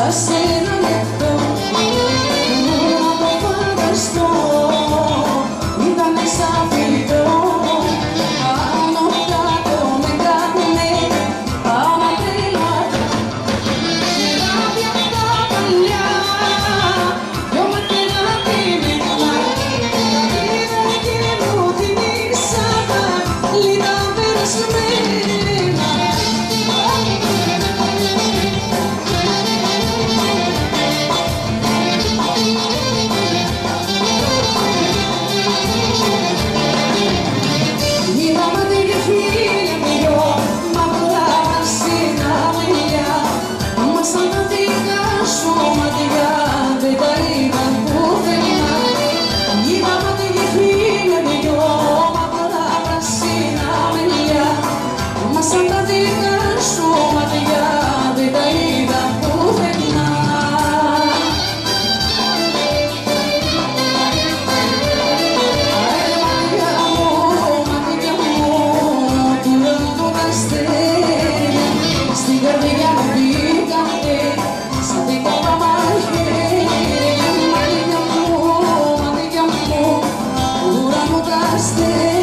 I've keep Just live.